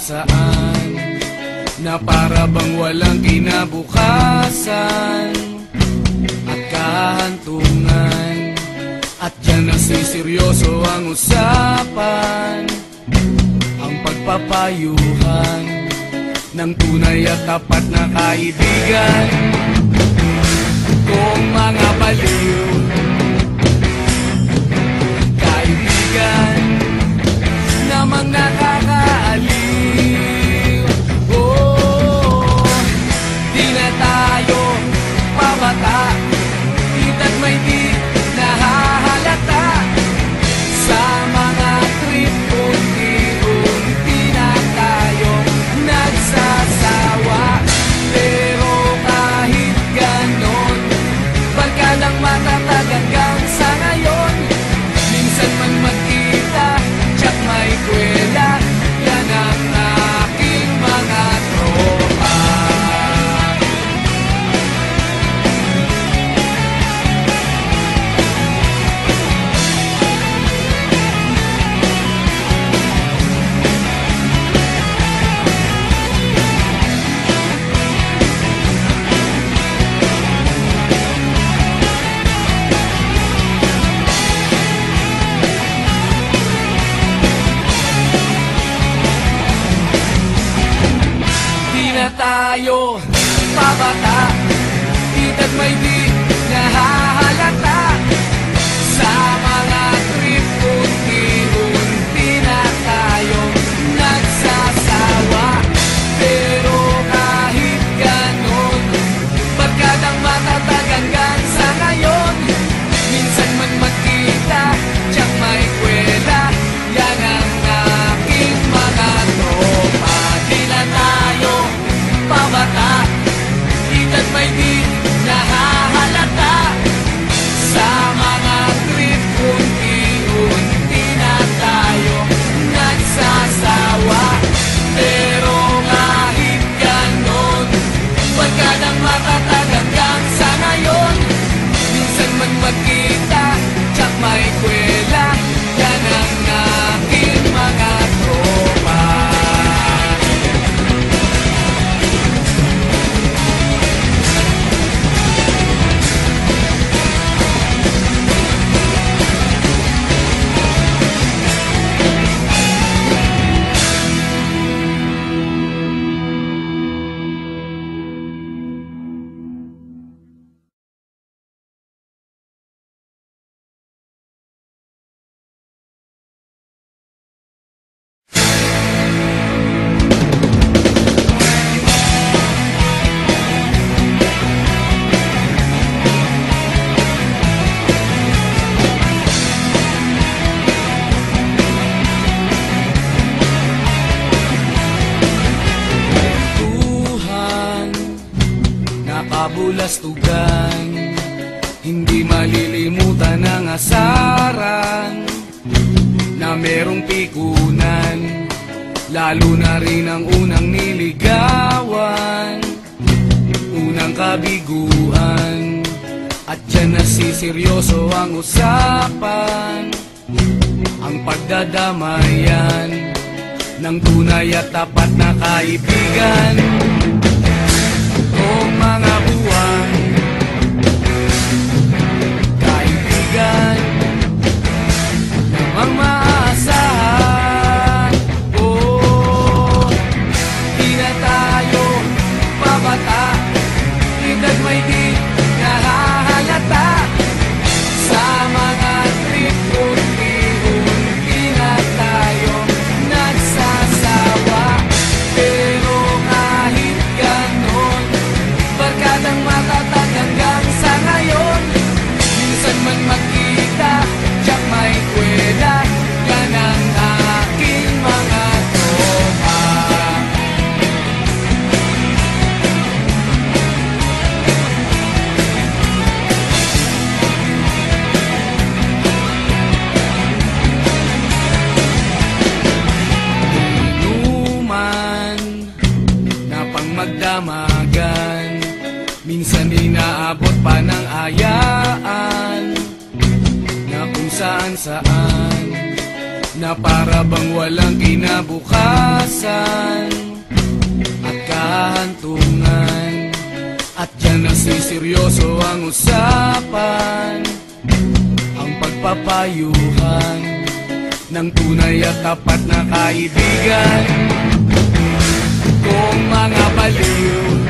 saan Na para bang walang kinabukasan. At kahantungan At yan dyan nasiseryoso ang usapan. Ang pagpapayuhan Ng tunay at tapat na kaibigan. Kung mga baliw Kaibigan Namang nakaibigan tayo pamatay tayo. Pabata Itat may di kabulastugan Hindi malilimutan ang asaran Na merong pikunan Lalo na rin ang unang niligawan. Unang kabiguan At dyan na siseryoso ang usapan. Ang pagdadamayan Ng tunay at tapat na kaibigan. O mga Kaibigan Minsan inaabot pa ng ayaan Na kung saan saan Na para bang walang kinabukasan At kahantungan. At yan nagsiseryoso ang usapan Ang pagpapayuhan Ng tunay at tapat na kaibigan. Kung mga baliw